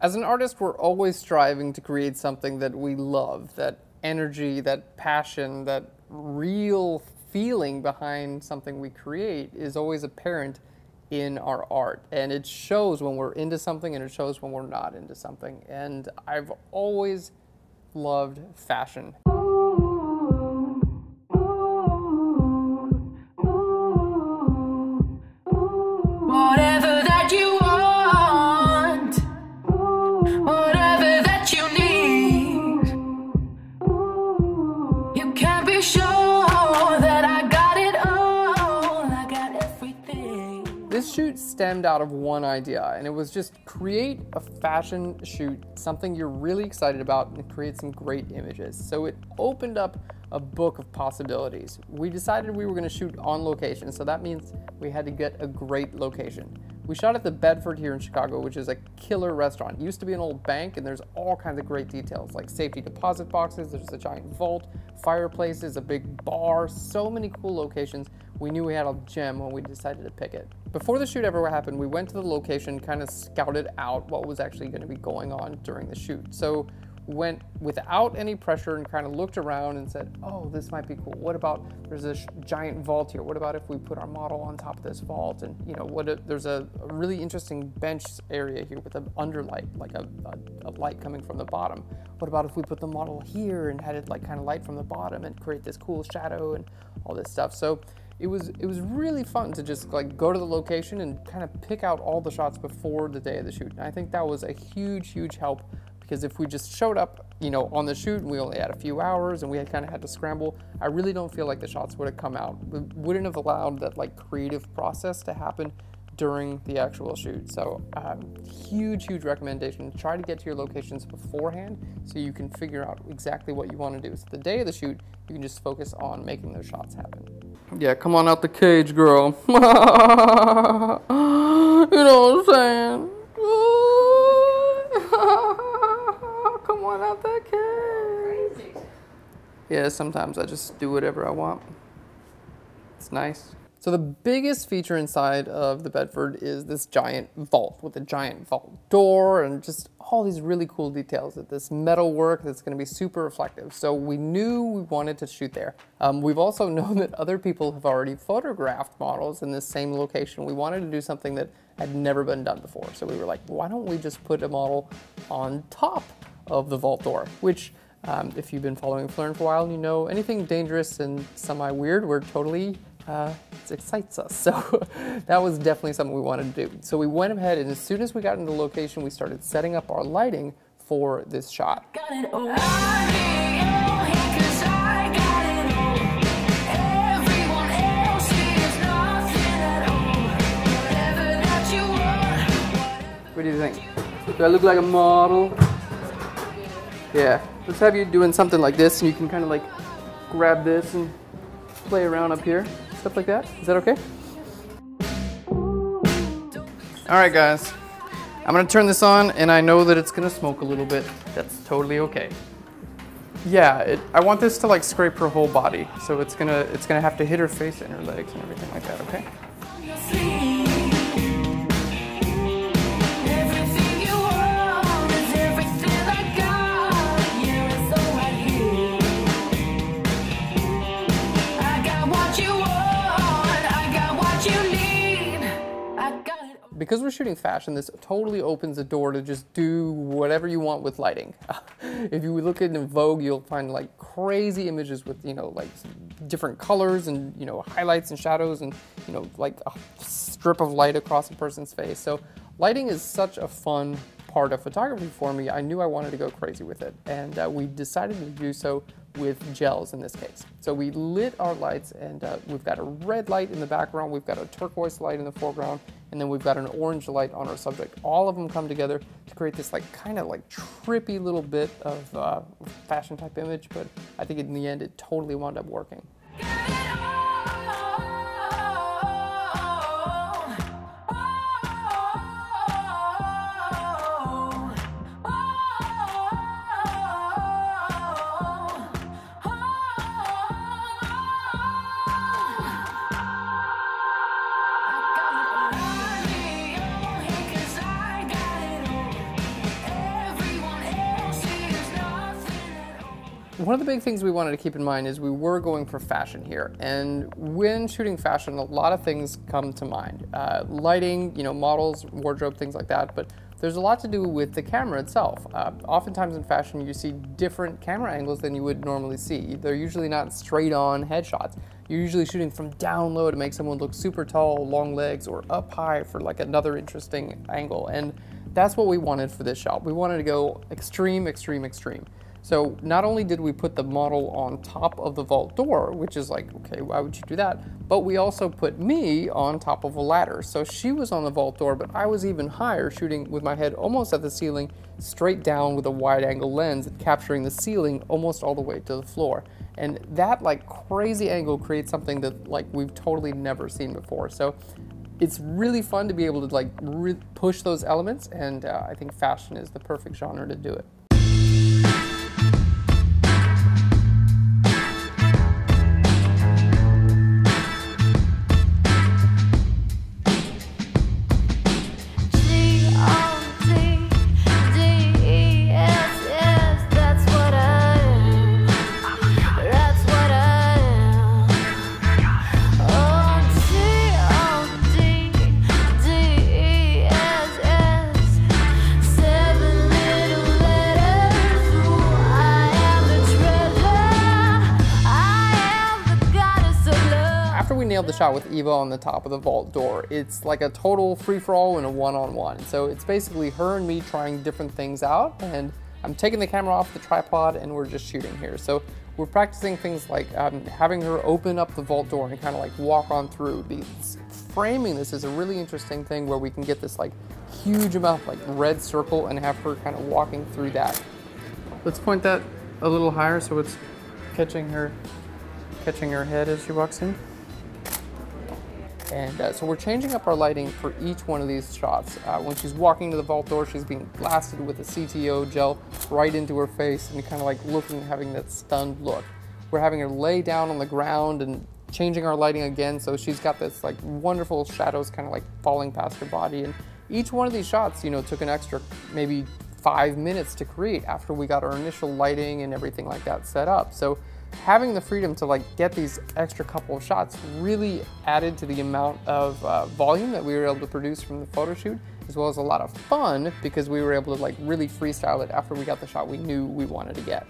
As an artist, we're always striving to create something that we love, that energy, that passion, that real feeling behind something we create is always apparent in our art. And it shows when we're into something and it shows when we're not into something. And I've always loved fashion. Stemmed out of one idea, and it was just create a fashion shoot, something you're really excited about, and create some great images. So it opened up a book of possibilities. We decided we were going to shoot on location, so that means we had to get a great location. We shot at the Bedford here in Chicago, which is a killer restaurant. It used to be an old bank, and there's all kinds of great details like safety deposit boxes, there's a giant vault, fireplaces, a big bar, so many cool locations. We knew we had a gem when we decided to pick it. Before the shoot ever happened, we went to the location, kind of scouted out what was actually going to be going on during the shoot. So went without any pressure and kind of looked around and said, oh, this might be cool. What about, there's a giant vault here. What about if we put our model on top of this vault? And, you know, what there's a, a, really interesting bench area here with an underlight, like a, a, a, light coming from the bottom. What about if we put the model here and had it like kind of light from the bottom and create this cool shadow and all this stuff. So it was it was really fun to just like go to the location and kind of pick out all the shots before the day of the shoot. And I think that was a huge, huge help because if we just showed up, you know, on the shoot and we only had a few hours and we had kind of had to scramble, I really don't feel like the shots would have come out. We wouldn't have allowed that like creative process to happen during the actual shoot. So um, huge, huge recommendation. Try to get to your locations beforehand so you can figure out exactly what you want to do. So the day of the shoot, you can just focus on making those shots happen. Yeah, come on out the cage, girl. you know what I'm saying? come on out that cage. Yeah, sometimes I just do whatever I want. It's nice. So the biggest feature inside of the Bedford is this giant vault with a giant vault door and just all these really cool details. This metal work that's going to be super reflective. So we knew we wanted to shoot there. Um, we've also known that other people have already photographed models in this same location. We wanted to do something that had never been done before. So we were like, why don't we just put a model on top of the vault door, which um, if you've been following Phlearn for a while, you know anything dangerous and semi-weird, we're totally uh, it excites us. So that was definitely something we wanted to do. So we went ahead and as soon as we got into the location, we started setting up our lighting for this shot. What do you think? Do I look like a model? Yeah. Let's have you doing something like this and you can kind of like grab this and play around up here stuff like that. Is that okay? All right, guys. I'm gonna turn this on, and I know that it's gonna smoke a little bit. That's totally okay. Yeah, it, I want this to like scrape her whole body, so it's gonna it's gonna have to hit her face and her legs and everything like that. Okay. Because we're shooting fashion, this totally opens the door to just do whatever you want with lighting. if you look at Vogue, you'll find like crazy images with, you know, like different colors and, you know, highlights and shadows and, you know, like a strip of light across a person's face. So lighting is such a fun part of photography for me, I knew I wanted to go crazy with it. And uh, we decided to do so with gels in this case. So we lit our lights and uh, we've got a red light in the background, we've got a turquoise light in the foreground, and then we've got an orange light on our subject. All of them come together to create this like kind of like trippy little bit of uh, fashion type image, but I think in the end it totally wound up working. One of the big things we wanted to keep in mind is we were going for fashion here. And when shooting fashion, a lot of things come to mind. Uh, lighting, you know, models, wardrobe, things like that. But there's a lot to do with the camera itself. Uh, oftentimes in fashion, you see different camera angles than you would normally see. They're usually not straight on headshots. You're usually shooting from down low to make someone look super tall, long legs, or up high for like another interesting angle. And that's what we wanted for this shot. We wanted to go extreme, extreme, extreme. So not only did we put the model on top of the vault door, which is like, okay, why would you do that? But we also put me on top of a ladder. So she was on the vault door, but I was even higher, shooting with my head almost at the ceiling, straight down with a wide angle lens, capturing the ceiling almost all the way to the floor. And that like crazy angle creates something that like we've totally never seen before. So it's really fun to be able to like push those elements and uh, I think fashion is the perfect genre to do it. The shot with Eva on the top of the vault door. It's like a total free-for-all and a one-on-one. -on -one. So it's basically her and me trying different things out and I'm taking the camera off the tripod and we're just shooting here. So we're practicing things like um, having her open up the vault door and kind of like walk on through. These, framing this is a really interesting thing where we can get this like huge amount of like red circle and have her kind of walking through that. Let's point that a little higher so it's catching her catching her head as she walks in. And uh, so we're changing up our lighting for each one of these shots. Uh, when she's walking to the vault door, she's being blasted with a CTO gel right into her face and kind of like looking, having that stunned look. We're having her lay down on the ground and changing our lighting again. So she's got this like wonderful shadows kind of like falling past her body. And each one of these shots, you know, took an extra maybe five minutes to create after we got our initial lighting and everything like that set up. So having the freedom to like get these extra couple of shots really added to the amount of uh, volume that we were able to produce from the photo shoot as well as a lot of fun because we were able to like really freestyle it after we got the shot we knew we wanted to get.